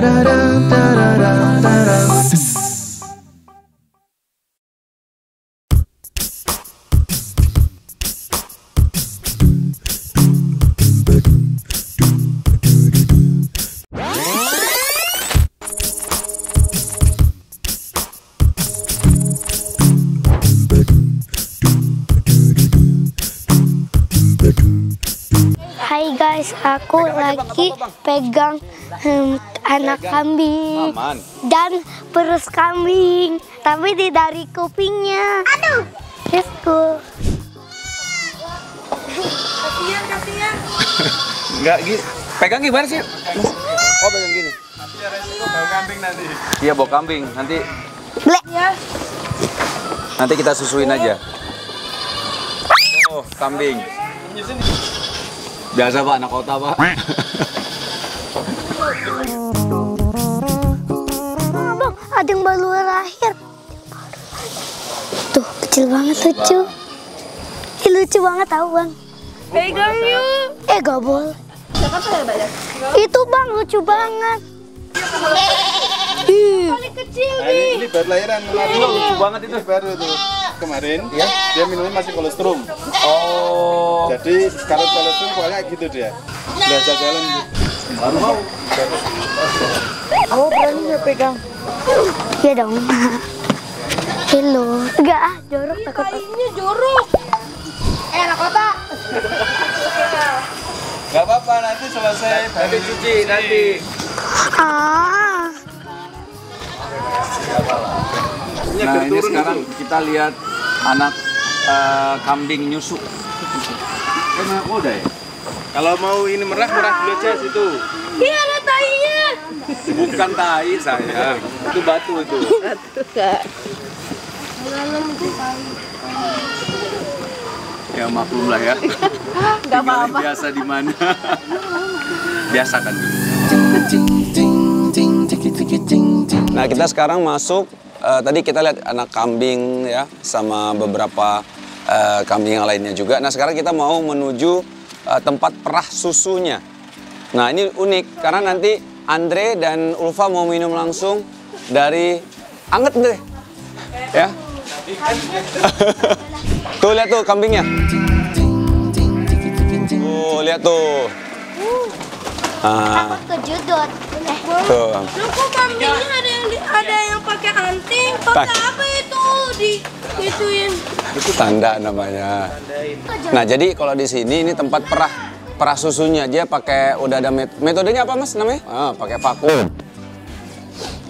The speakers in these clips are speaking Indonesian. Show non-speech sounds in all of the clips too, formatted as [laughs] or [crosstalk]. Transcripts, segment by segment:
da da da aku lagi pegang hmm, anak kambing Aman. dan perus kambing, tapi di dari kupingnya. Aduh, let's go. Enggak gitu. Pegang gimana sih? Oh, pegang gini. Bau kambing nanti. Iya, bau kambing. Nanti Blek. nanti kita susuin aja. Oh, kambing. Biasa Pak, anak kota Pak. Abang, ada yang baru lahir. Tuh, kecil banget lucu. Ih, lucu banget tahu bang. Pegang yuk. Eh, gak boleh. Itu bang lucu banget. Ih, Paling kecil Nah, ini, ini baru lahiran kemarin. Lucu banget itu. Ini baru tuh kemarin. Ya. Dia minumnya masih kolostrum. Jadi kalau kolostrum pokoknya gitu dia. Belajar jalan. Baru mau. Oh berani ya pegang. Iya dong. Hello. Enggak ah, jorok takut. Kainnya jorok. Eh anak kota. Gak apa-apa nanti selesai. Nanti cuci nanti. Ah, Nah, ini sekarang kita lihat anak eh, kambing nyusu. Kan anak muda ya? Kalau mau ini merah merah dulu aja situ. Iya ada tainya. Bukan tai sayang. Itu batu itu. Ya maklum lah ya. Gak apa-apa. Biasa di mana? [laughs] Biasa kan. Nah kita sekarang masuk. eh, tadi kita lihat anak kambing ya sama beberapa eh, kambing yang lainnya juga. Nah sekarang kita mau menuju eh, tempat perah susunya. Nah ini unik karena nanti Andre dan Ulfa mau minum langsung dari anget deh, ya. [laughs] tuh lihat tuh kambingnya. Tuh lihat tuh. Ah, takut kejudut. Eh, tuh. Lu kok kambingnya ada yang ada yang pakai anting? Pakai apa itu di ituin? Itu tanda namanya. Nah, jadi kalau di sini ini tempat perah perah susunya. Dia pakai udah ada met- metodenya apa Mas namanya? Ah, pakai vakum.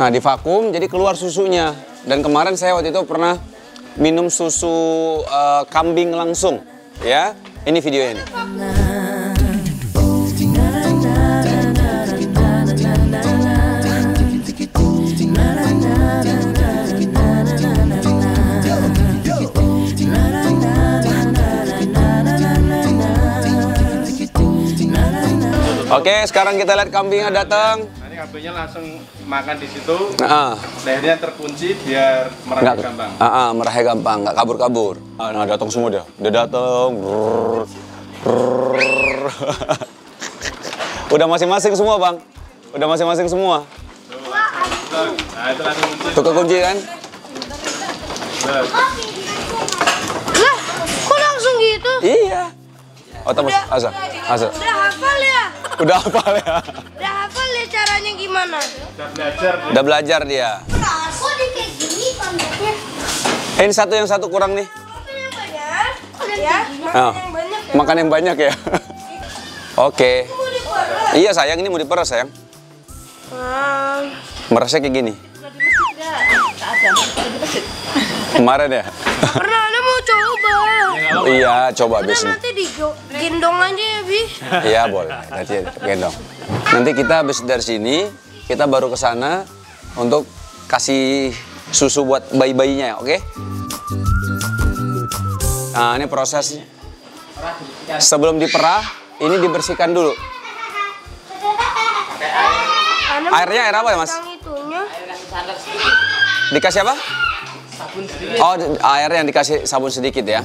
Nah, di vakum jadi keluar susunya. Dan kemarin saya waktu itu pernah minum susu eh, kambing langsung, ya. Ini videonya nih. Oke, sekarang kita lihat kambingnya datang. Nah, ini kambingnya langsung makan di situ. Nah, Lehernya terkunci biar merah Nggak, gampang. Ah, ah, merahnya gampang, nggak kabur-kabur. Ah, nah, datang semua dia. Dia datang. [laughs] Udah masing-masing semua, Bang. Udah masing-masing semua. Nah, itu langsung kunci. Tuh kekunci kan? Nah, Lah, kok langsung gitu? Iya. Oh, tembus. Asa. Asa. Udah hafal ya? Udah hafal ya? Ya caranya gimana? udah belajar dia. Udah belajar dia. kok dia kayak gini kambingnya? Eh, ini satu yang satu kurang nih. Yang banyak. Ya, Ah, yang banyak. makan yang banyak ya. [laughs] Oke. Diperas. Iya sayang, ini mau diperas sayang. Ah, Merasnya kayak gini. Kemarin ya? pernah coba. iya, coba Udah habis ini. nanti digendong aja ya, Bi. Iya boleh, nanti gendong. Nanti kita habis dari sini, kita baru ke sana untuk kasih susu buat bayi-bayinya, oke? Nah ini prosesnya. Sebelum diperah, ini dibersihkan dulu. Airnya air apa ya mas? Yang itunya. Oh, air yang dikasih sabun sedikit ya.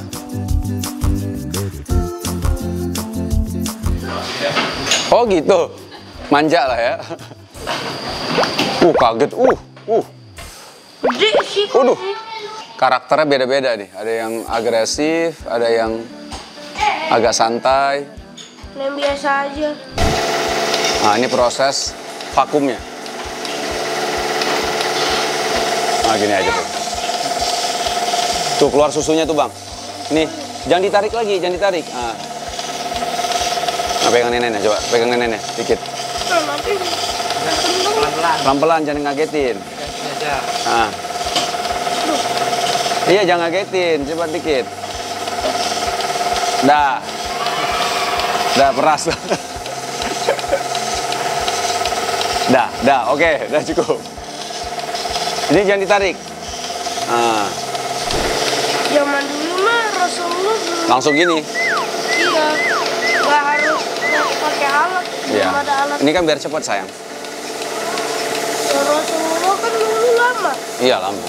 Oh gitu. Manja lah ya. Uh, kaget. Uh, uh. Waduh. Karakternya beda-beda nih. Ada yang agresif, ada yang agak santai. Yang biasa aja. Nah, ini proses vakumnya. Nah, gini aja tuh. Tuh keluar susunya tuh, Bang. Nih, jangan ditarik lagi, jangan ditarik. Nah. Nah, pegang neneknya, coba. Pegang neneknya, dikit. Pelan-pelan, jangan ngagetin. Nah. Iya, jangan ngagetin, cepat dikit. Dah. Dah, peras. dah, dah, oke, dah cukup. Ini jangan ditarik. Nah, zaman dulu mah Rasulullah belum langsung gini. iya. Gak harus nggak pakai alat. Iya. Ada alat. Ini kan biar cepat, sayang. Ya, Rasulullah kan dulu lama. Iya, lama.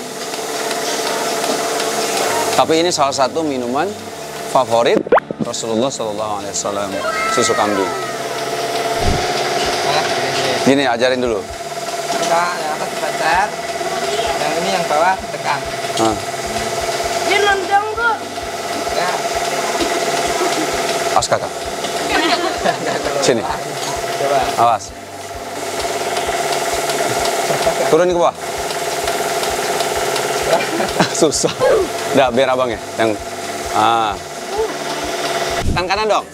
Tapi ini salah satu minuman favorit Rasulullah Shallallahu Alaihi Wasallam susu kambing. Gini ajarin dulu. Kita yang atas dipencet, yang ini yang bawah ditekan. Nah, Dia nendang kok. Ya, awas kakak. Sini, awas. Turun ke bawah. [laughs] Susah. Udah, biar abang ya. Yang, ah. Tangan kanan dong.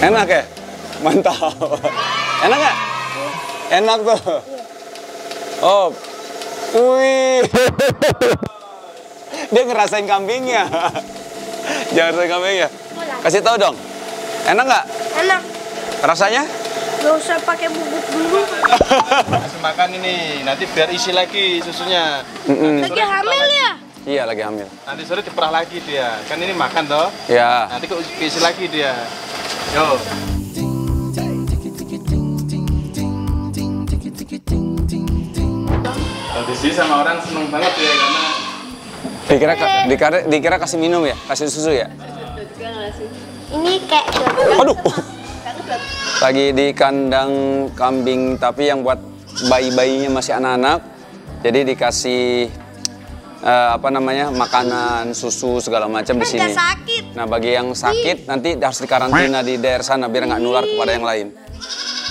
Enak ya? Mantap. Enak nggak? Enak tuh. Oh. Wih. [laughs] Dia ngerasain kambingnya. [laughs] Jangan ngerasain kambingnya. Kasih tahu dong. Enak nggak? Enak. Rasanya? Gak usah pakai bubuk dulu. Kasih makan ini, nanti biar isi lagi susunya. Mm-mm. Lagi hamil ya? Iya lagi hamil. Nanti sore diperah lagi dia. Kan ini makan toh. Ya. Nanti kok isi lagi dia. Yo. Kalau di sini sama orang seneng banget ya karena Dikira, dikira, dikira kasih minum ya? Kasih susu ya? Ini kayak Aduh. Lagi di kandang kambing tapi yang buat bayi-bayinya masih anak-anak. Jadi dikasih eh, apa namanya? makanan, susu segala macam di sini. Kan sakit. Nah, bagi yang sakit nanti harus dikarantina di daerah sana biar nggak nular kepada yang lain.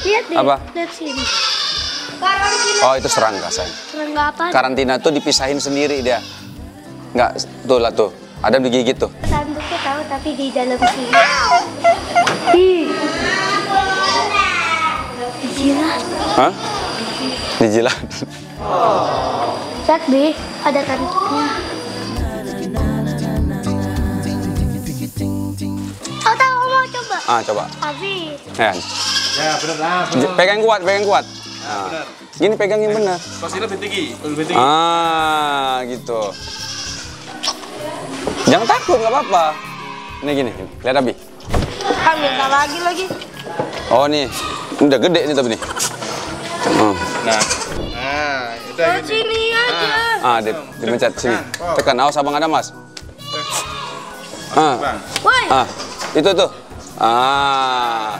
lihat deh. Apa? Lihat sini. Oh, itu serangga, sayang. Serangga apa? Karantina tuh dipisahin sendiri dia. Nggak, tuh lah tuh. Ada digigit tuh. Tanduknya tahu tapi di dalam sini. Ih. Jilat. Hah? Dijilat. Lihat deh, ada tanduknya. Oh tahu mau coba. Ah, coba. Habis. Ya. ya benar lah. Pegang kuat, pegang kuat. Nah. Gini pegang yang benar. Posisinya lebih tinggi, lebih tinggi. Ah, gitu. Jangan takut, nggak apa-apa. Ini gini, gini. lihat Abi. Hamil lagi lagi. Oh nih, ini udah gede nih tapi nih. Hmm. Nah, nah itu gini. sini aja. Ah, di, dipencet sini. Tekan, awas abang ada mas. Ah, Bang. Woi. ah, itu tuh. Ah,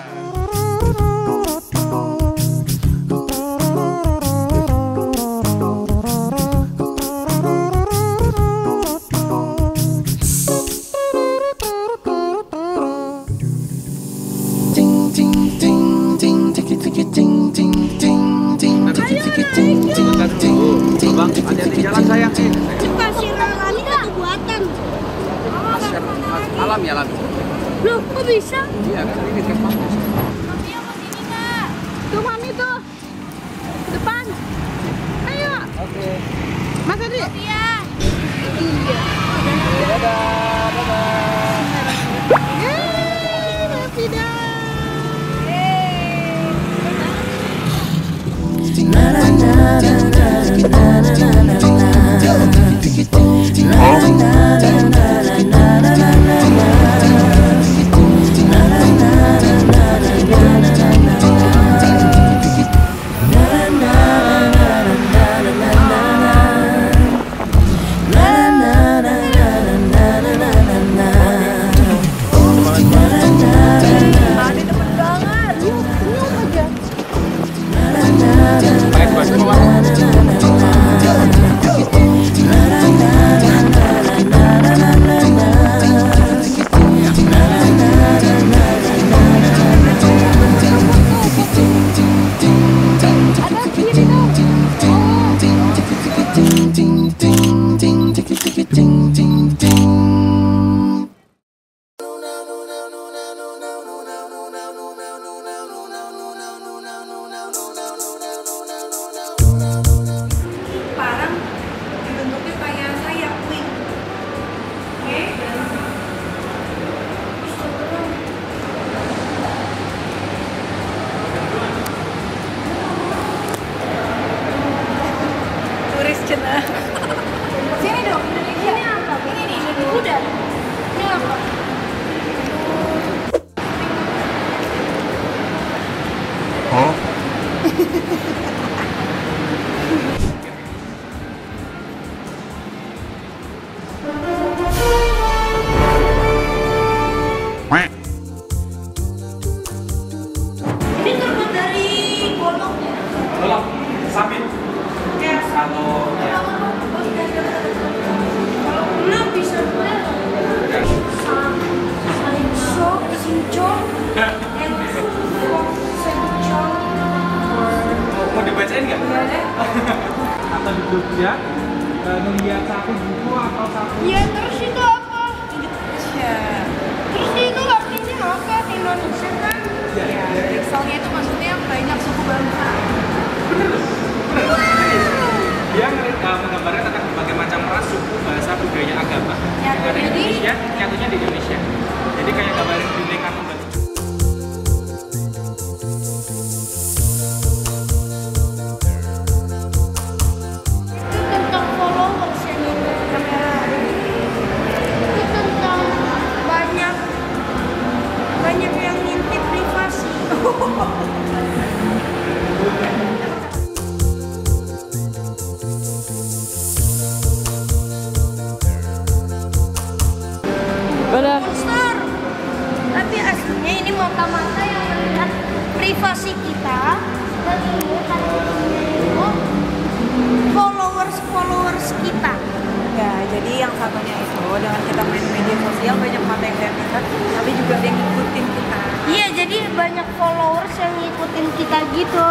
banyak followers yang ngikutin kita gitu.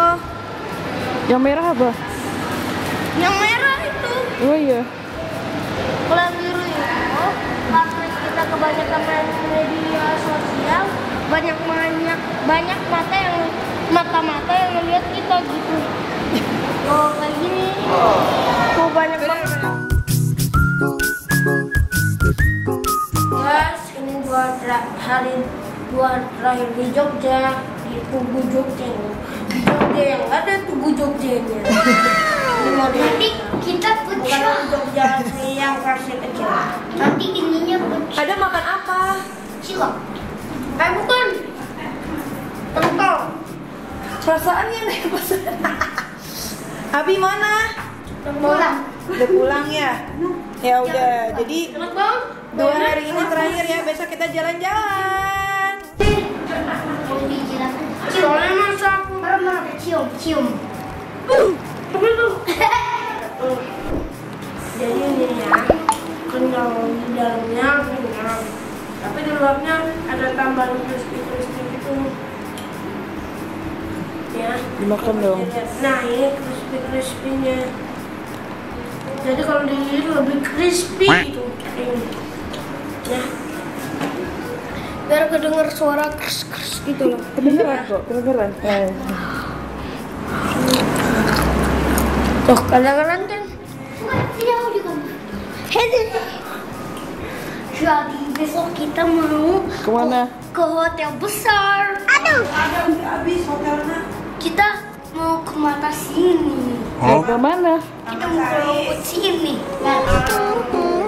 Yang merah apa? Yang merah itu, Oh iya. kalau yang biru itu karena kita kebanyakan main media sosial, banyak banyak banyak mata yang mata-mata yang ngeliat kita gitu. Oh, kayak gini. Tuh banyak banget. Guys, ini gua hari gua terakhir di Jogja di Tugu Jogja. Di Jogja yang ada Tugu Jogjanya. [laughs] Nanti kita bukan pecah. Tugu Jogja yang versi kecil. Nanti ininya pecah. Ada makan apa? Cilok. Eh bukan. Pentol. Perasaannya nih [laughs] pesan. Abi mana? Pulang. Udah pulang ya? Ya udah. Jadi dua hari ini terakhir ya. Besok kita jalan-jalan. Cium. Masa aku Pernah cium, cium. Itu? Jadi ini ya, kenyal di dalamnya kenyal. Tapi di luarnya ada tambahan crispy-crispy gitu. Ya. Dimakan dong. Nah ini crispy-crispynya. Jadi kalau digigit lebih crispy gitu. Ini. Ya. Biar kedenger suara kers-kers gitu loh. Kedengeran kok, kedengeran. Tuh, kadang-kadang kan mau. Hei. Jadi besok kita mau Ke mana? ke hotel besar. Aduh. Ada udah habis hotelnya. Kita mau ke mata sini. Ke mana? Kita mau ke sini. Nah, itu.